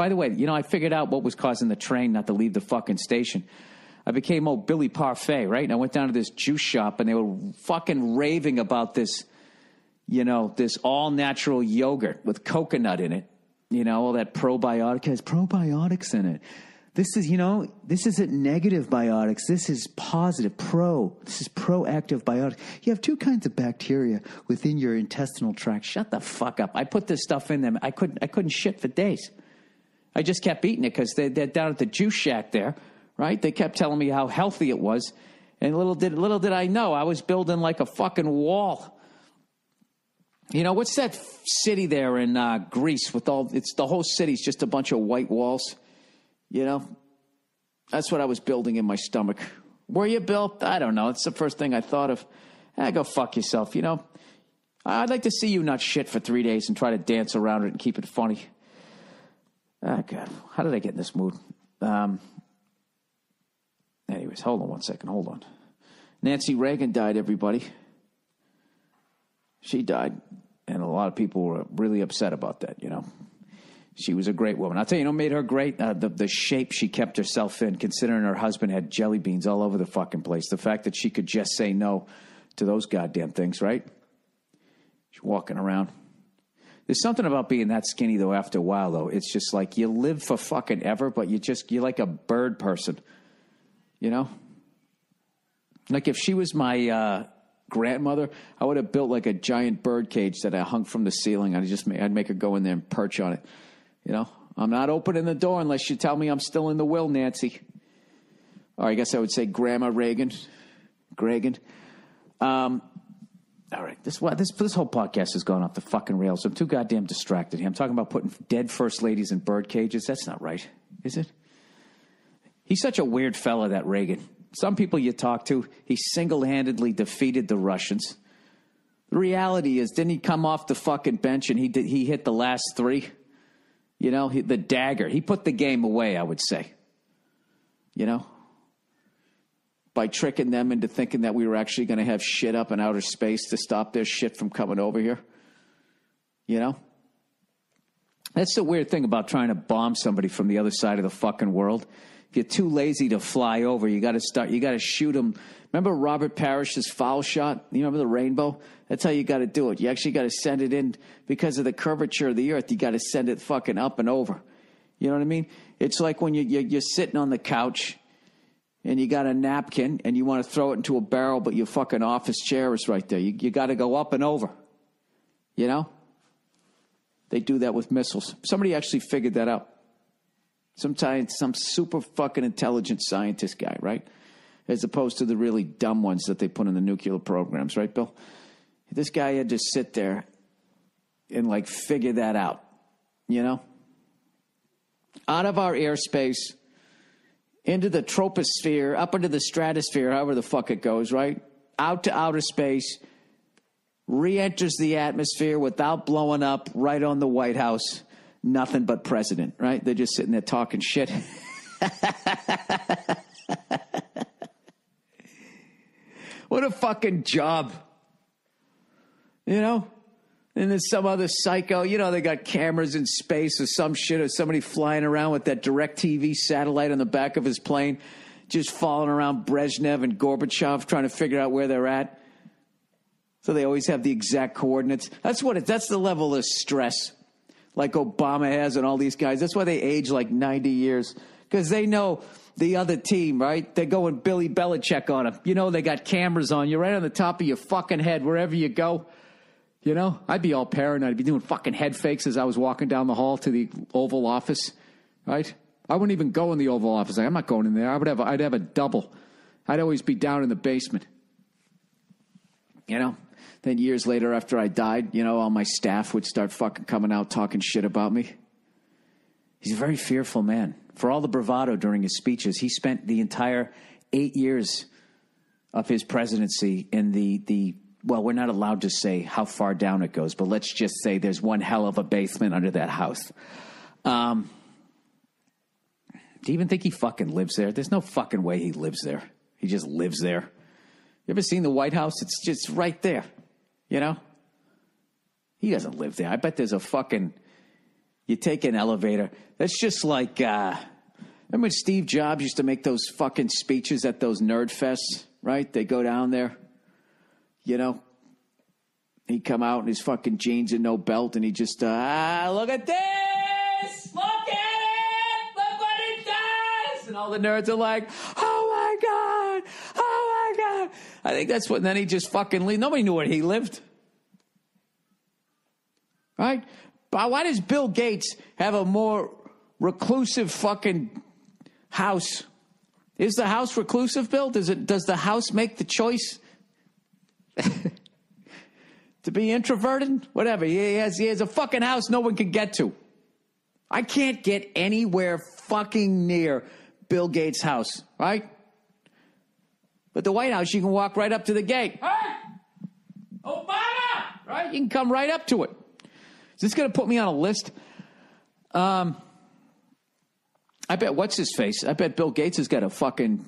By the way, you know, I figured out what was causing the train not to leave the fucking station. I became old Billy Parfait, right? And I went down to this juice shop and they were fucking raving about this, you know, this all natural yogurt with coconut in it. You know, all that probiotic has probiotics in it. This is, you know, this isn't negative biotics. This is positive, pro. This is proactive biotics. You have two kinds of bacteria within your intestinal tract. Shut the fuck up. I put this stuff in them. I couldn't, I couldn't shit for days. I just kept eating it because they, they're down at the juice shack there, right? They kept telling me how healthy it was. And little did, little did I know, I was building like a fucking wall. You know, what's that city there in uh, Greece with all, it's the whole city's just a bunch of white walls. You know, that's what I was building in my stomach. Were you, Bill? I don't know. It's the first thing I thought of. Ah, go fuck yourself. You know, I'd like to see you not shit for three days and try to dance around it and keep it funny. Ah, God. How did I get in this mood? Um, anyways, hold on one second. Hold on. Nancy Reagan died, everybody. She died. And a lot of people were really upset about that, you know. She was a great woman. I'll tell you, you know, made her great. Uh, the the shape she kept herself in, considering her husband had jelly beans all over the fucking place. The fact that she could just say no to those goddamn things, right? She's walking around. There's something about being that skinny though. After a while, though, it's just like you live for fucking ever, but you just you're like a bird person, you know. Like if she was my uh, grandmother, I would have built like a giant bird cage that I hung from the ceiling. I'd just I'd make her go in there and perch on it. You know, I'm not opening the door unless you tell me I'm still in the will, Nancy. Or I guess I would say Grandma Reagan, Reagan. Um, all right, this this this whole podcast has gone off the fucking rails. I'm too goddamn distracted here. I'm talking about putting dead first ladies in bird cages. That's not right, is it? He's such a weird fella, that Reagan. Some people you talk to, he single handedly defeated the Russians. The reality is, didn't he come off the fucking bench and he did, he hit the last three? You know, he, the dagger. He put the game away, I would say. You know, by tricking them into thinking that we were actually going to have shit up in outer space to stop their shit from coming over here. You know? That's the weird thing about trying to bomb somebody from the other side of the fucking world. If you're too lazy to fly over, you got to start. You got to shoot them. Remember Robert Parish's foul shot? You remember the rainbow? That's how you got to do it. You actually got to send it in because of the curvature of the earth. You got to send it fucking up and over. You know what I mean? It's like when you, you're sitting on the couch and you got a napkin and you want to throw it into a barrel, but your fucking office chair is right there. You, you got to go up and over. You know? They do that with missiles. Somebody actually figured that out. Sometimes some super fucking intelligent scientist guy, right? As opposed to the really dumb ones that they put in the nuclear programs, right, Bill? This guy had to sit there and like figure that out, you know? Out of our airspace, into the troposphere, up into the stratosphere, however the fuck it goes, right? Out to outer space, re enters the atmosphere without blowing up right on the White House nothing but president, right? They're just sitting there talking shit. what a fucking job. You know? And there's some other psycho, you know, they got cameras in space or some shit, or somebody flying around with that DirecTV satellite on the back of his plane, just following around Brezhnev and Gorbachev trying to figure out where they're at. So they always have the exact coordinates. That's what it, that's the level of stress like Obama has and all these guys. That's why they age like 90 years because they know the other team, right? They're going Billy Belichick on them. You know, they got cameras on you right on the top of your fucking head wherever you go. You know, I'd be all paranoid. I'd be doing fucking head fakes as I was walking down the hall to the Oval Office, right? I wouldn't even go in the Oval Office. Like, I'm not going in there. I would have. I'd have a double. I'd always be down in the basement. You know, then years later, after I died, you know, all my staff would start fucking coming out talking shit about me. He's a very fearful man. For all the bravado during his speeches, he spent the entire eight years of his presidency in the, the well, we're not allowed to say how far down it goes, but let's just say there's one hell of a basement under that house. Um, do you even think he fucking lives there? There's no fucking way he lives there. He just lives there. You ever seen the White House? It's just right there. You know? He doesn't live there. I bet there's a fucking. You take an elevator. That's just like, uh, remember Steve Jobs used to make those fucking speeches at those nerd fests, right? They go down there, you know, he'd come out in his fucking jeans and no belt, and he just, uh, ah, look at this! Look at it! Look what it does! And all the nerds are like, oh my God! Oh my God! I think that's what, then he just fucking leave. Nobody knew where he lived. Right? But why does Bill Gates have a more reclusive fucking house? Is the house reclusive, Bill? Does it does the house make the choice? to be introverted? Whatever. He has, he has a fucking house no one can get to. I can't get anywhere fucking near Bill Gates' house, right? But the White House, you can walk right up to the gate. Hey! Obama! Right? You can come right up to it. Is this going to put me on a list? Um, I bet, what's his face? I bet Bill Gates has got a fucking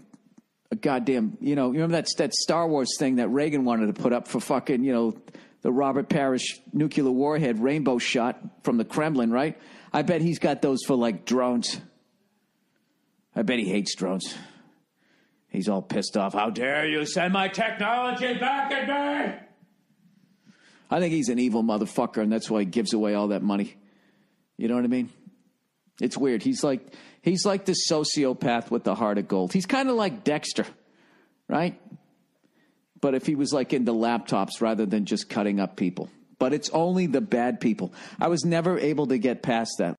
a goddamn, you know, you remember that, that Star Wars thing that Reagan wanted to put up for fucking, you know, the Robert Parish nuclear warhead rainbow shot from the Kremlin, right? I bet he's got those for like drones. I bet he hates drones. He's all pissed off. How dare you send my technology back at me? I think he's an evil motherfucker, and that's why he gives away all that money. You know what I mean? It's weird. He's like he's like the sociopath with the heart of gold. He's kind of like Dexter, right? But if he was like into laptops rather than just cutting up people. But it's only the bad people. I was never able to get past that.